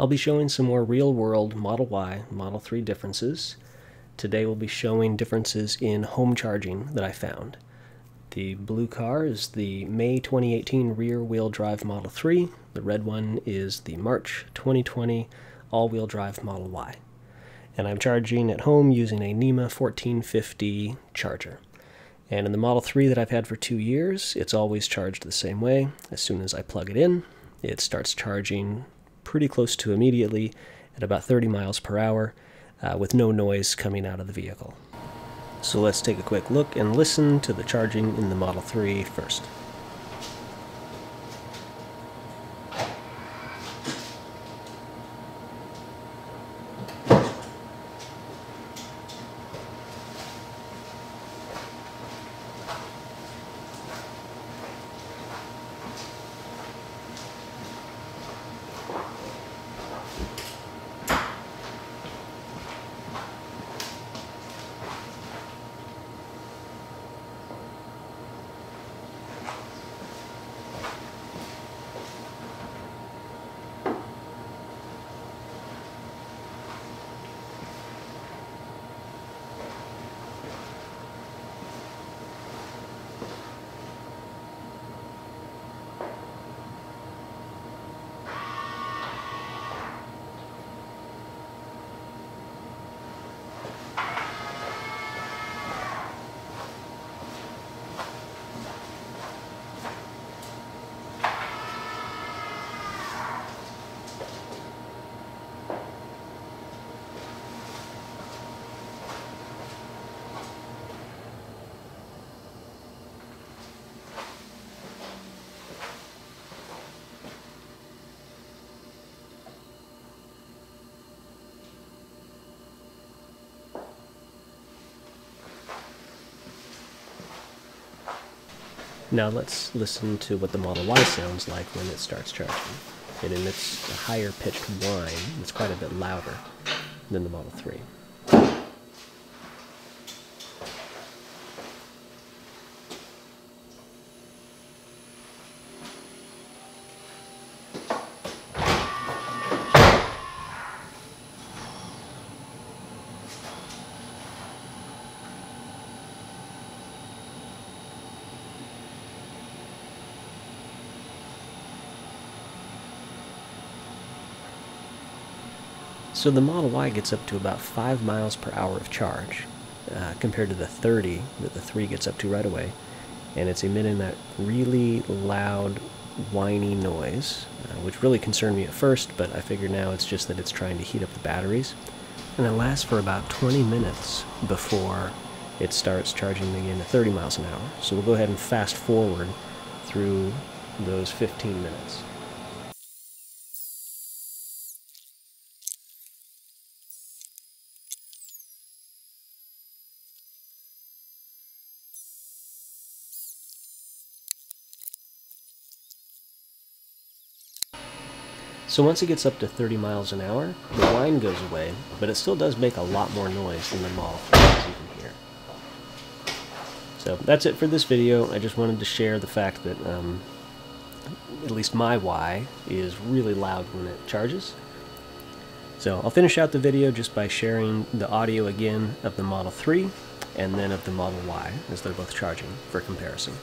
I'll be showing some more real-world Model Y, Model 3 differences. Today we'll be showing differences in home charging that I found. The blue car is the May 2018 rear-wheel drive Model 3. The red one is the March 2020 all-wheel drive Model Y. And I'm charging at home using a NEMA 1450 charger. And in the Model 3 that I've had for two years, it's always charged the same way. As soon as I plug it in, it starts charging pretty close to immediately at about 30 miles per hour uh, with no noise coming out of the vehicle. So let's take a quick look and listen to the charging in the Model 3 first. Now let's listen to what the Model Y sounds like when it starts charging. It emits a higher pitched whine. It's quite a bit louder than the Model 3. So the Model Y gets up to about 5 miles per hour of charge, uh, compared to the 30 that the 3 gets up to right away. And it's emitting that really loud, whiny noise, uh, which really concerned me at first, but I figure now it's just that it's trying to heat up the batteries. And it lasts for about 20 minutes before it starts charging again at 30 miles an hour. So we'll go ahead and fast forward through those 15 minutes. So once it gets up to 30 miles an hour, the whine goes away, but it still does make a lot more noise than the Model 3, as you can hear. So that's it for this video. I just wanted to share the fact that um, at least my Y is really loud when it charges. So I'll finish out the video just by sharing the audio again of the Model 3 and then of the Model Y as they're both charging for comparison.